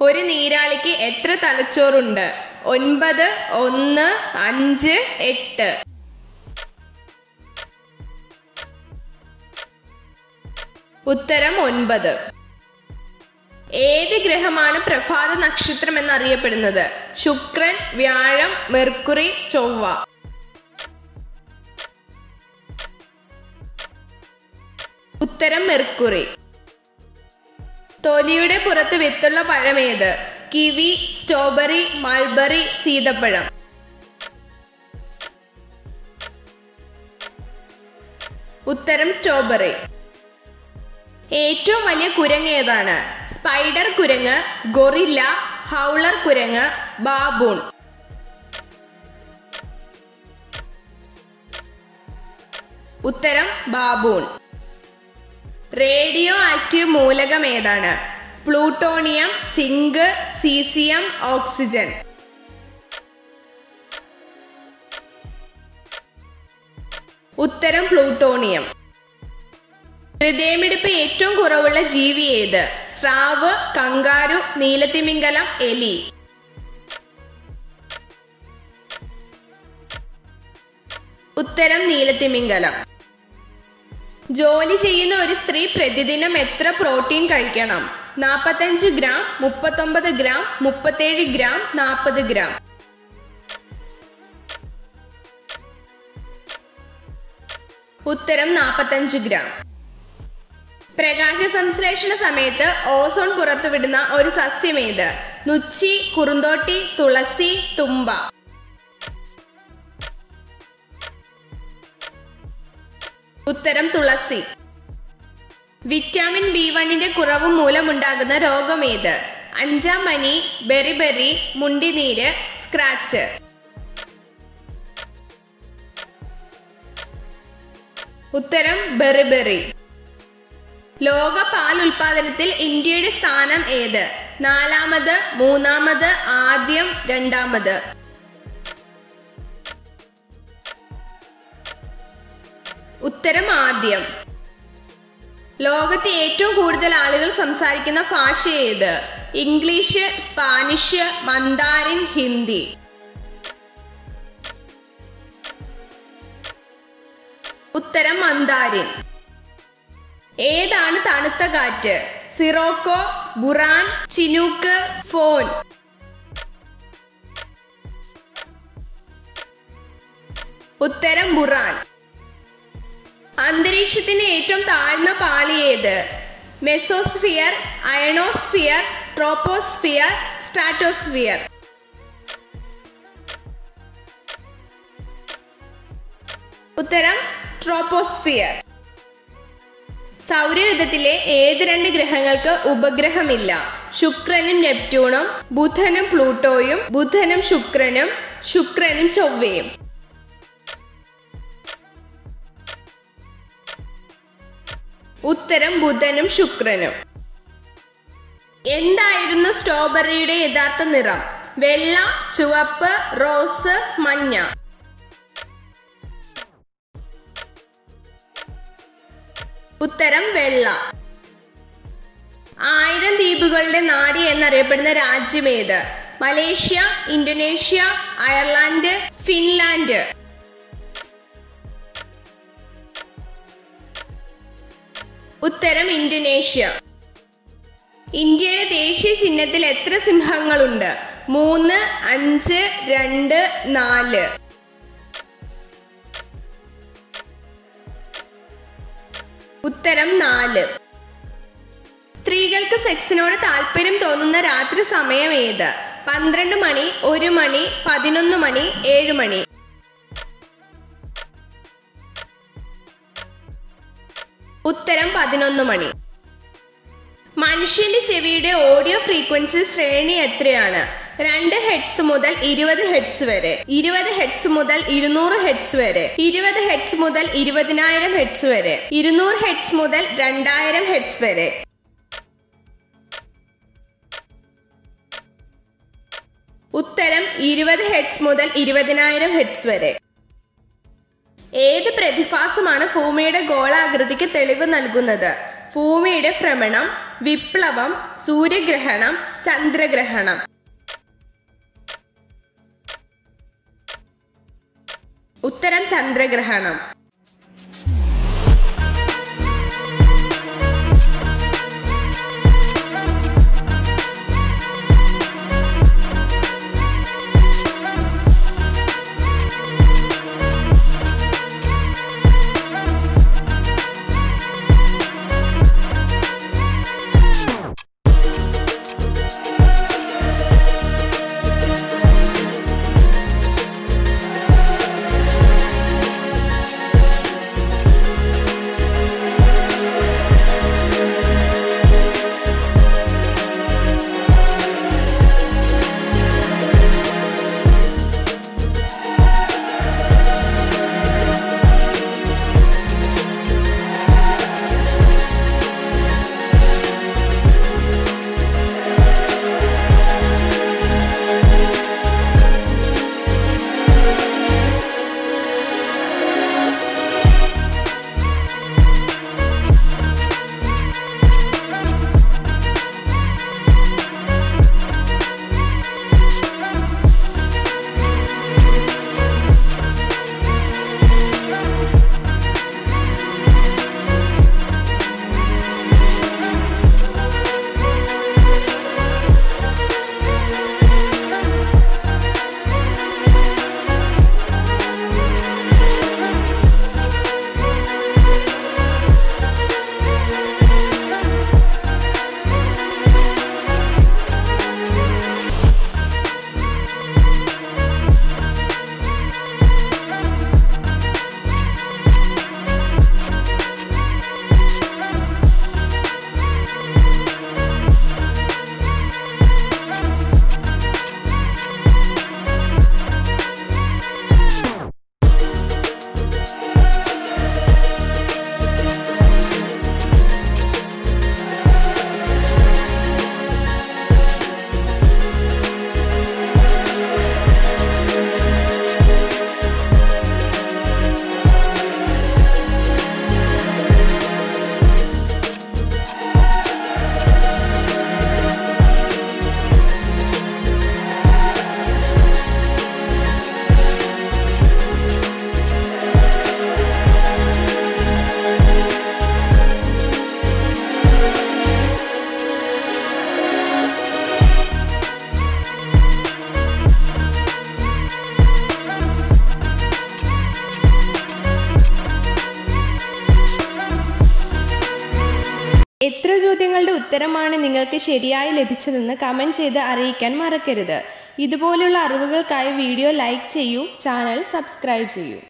ഒരു നീരാളിക്ക് എത്ര തലച്ചോറുണ്ട്? ഒൻപത് ഒന്ന് അഞ്ച് എട്ട്. ഉത്തരം ഒൻപത്. ഏത് ഗ്രഹമാണ് പ്രഭാത നക്ഷത്രം എന്നറിയപ്പെടുന്നത്? ശുക്രൻ വ്യാഴം മെർക്കുറി ചൊവ്വ. ഉത്തരം മെർക്കുറി. തൊലിയുടെ പുറത്ത് വിത്തുള്ള പഴമേത്? കിവി സ്ട്രോബെറി മൾബറി സീതപ്പഴം. ഉത്തരം സ്ട്രോബെറി. ഏറ്റവും വലിയ കുരങ്ങ് ഏതാണ്? സ്പൈഡർ കുരങ്ങ് ഗൊറില്ല ഹൗളർ കുരങ്ങ് ബാബൂൺ. ഉത്തരം ബാബൂൺ. റേഡിയോ ആക്റ്റീവ് മൂലകം ഏതാണ്? Plutonium zinc caesium oxygen. ഉത്തരം പ്ലൂട്ടോണിയം. ഹൃദയമിടിപ്പ് ഏറ്റവും കുറവുള്ള ജീവി ഏത്? സ്രാവ് കങ്കാരു നീലത്തിമിംഗലം എലി. ഉത്തരം നീലത്തിമിംഗലം. ജോലി ചെയ്യുന്ന ഒരു സ്ത്രീ പ്രതിദിനം എത്ര പ്രോട്ടീൻ കഴിക്കണം? നാൽപ്പത്തഞ്ച് ഗ്രാം മുപ്പത്തൊമ്പത് ഗ്രാം മുപ്പത്തേഴ് ഗ്രാം നാൽപ്പത് ഗ്രാം. ഉത്തരം നാൽപ്പത്തഞ്ച് ഗ്രാം. പ്രകാശ സംശ്ലേഷണ സമയത്ത് ഓസോൺ പുറത്തുവിടുന്ന ഒരു സസ്യമേത് നുച്ചി കുറുന്തോട്ടി തുളസി തുമ്പ. ഉത്തരം തുളസി. വിറ്റാമിൻ ബി വണ്ണിന്റെ കുറവ് മൂലമുണ്ടാകുന്ന രോഗമേത്? അഞ്ചാം മണി ബെറിബെറി മുണ്ടിനീര് സ്ക്രാച്ച്. ഉത്തരം ബെറിബെറി ലോക പാൽ ഉൽപാദനത്തിൽ ഇന്ത്യയുടെ സ്ഥാനം ഏത്? നാലാമത് മൂന്നാമത് ആദ്യം രണ്ടാമത്. ഉത്തരം ആദ്യം ലോകത്തെ ഏറ്റവും കൂടുതൽ ആളുകൾ സംസാരിക്കുന്ന ഭാഷ ഏത്? English Spanish Mandarin Hindi. ഉത്തരം മന്ദാരിൻ. ഏതാണ് തണുത്ത കാറ്റ്? Sirocco buran chinook foehn. ഉത്തരം ബുറാൻ. അന്തരീക്ഷത്തിന് ഏറ്റവും താഴ്ന്ന പാളി ഏത്? Mesosphere ionosphere troposphere stratosphere. ഉത്തരം ട്രോപ്പോസ്ഫിയർ. സൗരയുധത്തിലെ ഏത് രണ്ട് ഗ്രഹങ്ങൾക്ക് ഉപഗ്രഹമില്ല? ശുക്രനും നെപ്റ്റ്യൂണും ബുധനും പ്ലൂട്ടോയും ബുധനും ശുക്രനും ശുക്രനും ചൊവ്വയും. ഉത്തരം ബുധനും ശുക്രനും. എന്തായിരുന്നു സ്ട്രോബെറിയുടെ യഥാർത്ഥ നിറം? വെള്ള ചുവപ്പ് റോസ് മഞ്ഞ. ഉത്തരം വെള്ള. ആയിരം ദ്വീപുകളുടെ നാടി എന്നറിയപ്പെടുന്ന രാജ്യമേത് മലേഷ്യ ഇന്തോനേഷ്യ അയർലാൻഡ് ഫിൻലാൻഡ്. ഉത്തരം ഇന്തോനേഷ്യ. ഇന്ത്യയുടെ ദേശീയ ചിഹ്നത്തിൽ എത്ര സിംഹങ്ങളുണ്ട്? മൂന്ന് അഞ്ച് രണ്ട് നാല്. ഉത്തരം നാല്. സ്ത്രീകൾക്ക് സെക്സിനോട് താല്പര്യം തോന്നുന്ന രാത്രി സമയം ഏത്? പന്ത്രണ്ട് മണി ഒരു മണി പതിനൊന്ന് മണി ഏഴ് മണി. ഉത്തരം പതിനൊന്ന് മണി. മനുഷ്യന്റെ ചെവിയുടെ ഓഡിയോ ഫ്രീക്വൻസി ശ്രേണി എത്രയാണ്? രണ്ട് ഹെഡ്സ് മുതൽ ഇരുപത് ഹെഡ്സ് വരെ. ഇരുപത് ഹെഡ്സ് മുതൽ ഇരുന്നൂറ് ഹെഡ്സ് വരെ. ഇരുപത് ഹെഡ്സ് മുതൽ ഇരുപതിനായിരം ഹെഡ്സ് വരെ. ഇരുന്നൂറ് ഹെഡ്സ് മുതൽ രണ്ടായിരം ഹെഡ്സ് വരെ. ഉത്തരം ഇരുപത് ഹെഡ്സ് മുതൽ ഇരുപതിനായിരം ഹെഡ്സ് വരെ. ഏത് പ്രതിഭാസമാണ് ഭൂമിയുടെ ഗോളാകൃതിക്ക് തെളിവ് നൽകുന്നത്? ഭൂമിയുടെ ഭ്രമണം വിപ്ലവം സൂര്യഗ്രഹണം ചന്ദ്രഗ്രഹണം. ഉത്തരം ചന്ദ്രഗ്രഹണം. എത്ര ചോദ്യങ്ങളുടെ ഉത്തരമാണ് നിങ്ങൾക്ക് ശരിയായി ലഭിച്ചതെന്ന് കമന്റ് ചെയ്ത് അറിയിക്കാൻ മറക്കരുത്. ഇതുപോലുള്ള അറിവുകൾക്കായി വീഡിയോ ലൈക്ക് ചെയ്യൂ ചാനൽ സബ്സ്ക്രൈബ് ചെയ്യൂ.